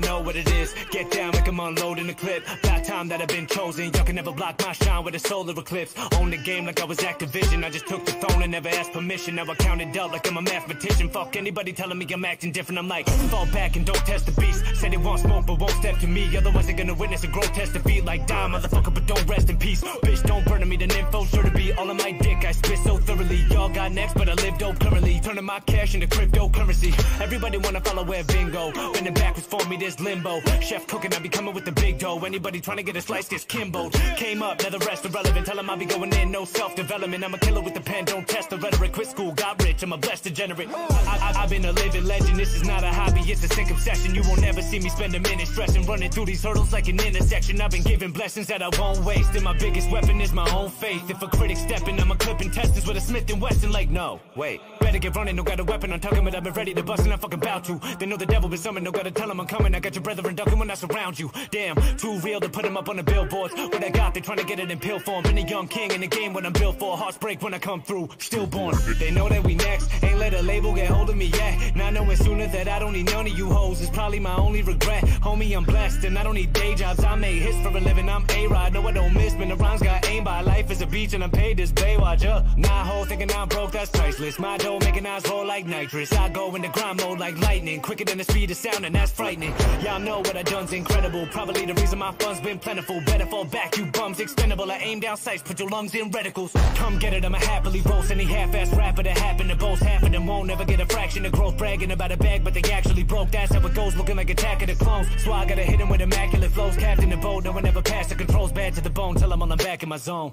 what it is. Get down like I'm unloading the clip. About time that I've been chosen. Y'all can never block my shine with a solar eclipse. Own the game like I was Activision. I just took the throne and never asked permission. Now I count it up like I'm a mathematician. Fuck anybody telling me I'm acting different. I'm like, fall back and don't test the beast. Say they want smoke but won't step to me. Otherwise they're gonna witness a grotesque defeat like die, motherfucker. But don't rest in peace. Bitch, don't burn me. The info sure to be all on my dick. I spit so thoroughly. Y'all got next, but I live dope currently. Turning my cash into cryptocurrency. Everybody wanna follow where bingo. Bending backwards for me, there's limbo. Chef cooking, I be coming with the big dough. Anybody trying to get a slice gets Kimbo. Came up, now the rest irrelevant. Tell them I be going in, no self development. I'm a killer with the pen, don't test the rhetoric. Quit school, got rich, I'm a blessed degenerate. I, I've been a living legend, this is not a hobby, it's a sick obsession. You won't never see me spend a minute stressing, running through these hurdles like an intersection. I've been giving blessings that I won't waste, and my biggest weapon is my own faith. If a critic stepping, I'm a clipping testers with a Smith and Wesson. Like, no, wait, better get running, no got a weapon. I'm talking, but I've been ready to bust, and I'm fucking about to. They know the devil been summoned, no gotta tell them I'm coming. I got your brother brethren ducking when I surround you. Damn, too real to put them up on the billboards. What I got, they trying to get it in pill form. Been a young king in the game when I'm built for. Hearts break when I come through, stillborn. They know that we next, ain't let a label get hold of me yet. Not knowing sooner that I don't need none of you hoes is probably my only regret. Homie, I'm blessed, and I don't need day jobs. I made hits for a living, I'm A-Rod. No, I don't miss, man, the rhymes got aim by. Is a beach, and I'm paid this Baywatch, uh. Nah, hoe thinking I'm broke, that's priceless. My dough making eyes roll like nitrous. I go in the grind mode like lightning, quicker than the speed of sound, and that's frightening. Y'all know what I done's incredible. Probably the reason my funds been plentiful. Better fall back, you bums, expendable. I aim down sights, put your lungs in reticles. Come get it, I'ma happily roast any half-ass rapper that happen to boast. Half of them won't ever get a fraction of growth, bragging about a bag, but they actually broke. That's how it goes, looking like Attack of the Clones. So I gotta hit him with immaculate flows. Captain the boat, no one ever passed the controls. Bad to the bone, tell him I'm back in my zone.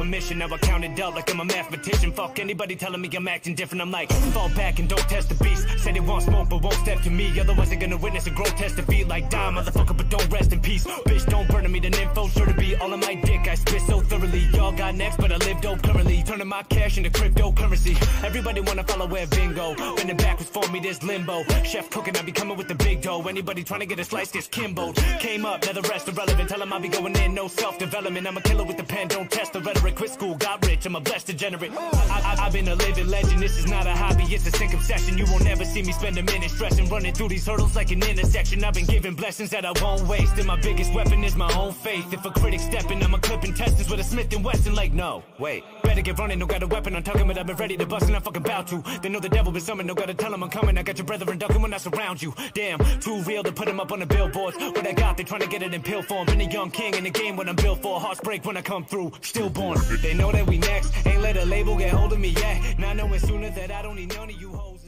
permission. Now I count it up like I'm a mathematician. Fuck anybody telling me I'm acting different. I'm like, fall back and don't test the beast. Say they want smoke but won't step to me. Otherwise they're gonna witness a grotesque defeat. Like, die, motherfucker, but don't rest in peace. Bitch, don't burn me. The info sure to be all on my dick. I spit so thoroughly. Y'all got next, but I live dope currently. Turning my cash into cryptocurrency. Everybody wanna follow where bingo. Bending backwards for me, there's limbo. Chef cooking, I be coming with the big dough. Anybody trying to get a slice gets Kimbo. Came up, now the rest irrelevant. Tell them I be going in, no self development. I'm a killer with the pen, don't test the rhetoric. Quit school, got rich, I'm a blessed degenerate. I, I've been a living legend, this is not a hobby, it's a sick obsession. You won't ever see me spend a minute stressing, running through these hurdles like an intersection. I've been giving blessings that I won't waste, and my biggest weapon is my own faith. If a critic stepping, I'm a clipping testers with a Smith and Wesson. Like, no, wait, better get running, no got a weapon. I'm talking, but I've been ready to bust, and I'm fucking to. They know the devil been summoned, no gotta tell them I'm coming. I got your brethren ducking when I surround you. Damn, too real to put them up on the billboards. What I got, they trying to get it in pill form. Been a young king in the game when I'm built for. Hearts break when I come through, stillborn. They know that we next, ain't let a label get hold of me yet. Not knowing sooner that I don't need none of you hoes.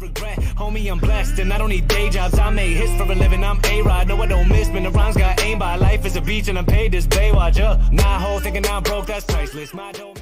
Regret, homie, I'm blessed and I don't need day jobs. I make hits for a living. I'm A-Rod. No, I don't miss, man. The rhymes got aim by. Life is a beach and I'm paid this Baywatch. Uh, nah, hoe thinking I'm broke. That's priceless. My dough.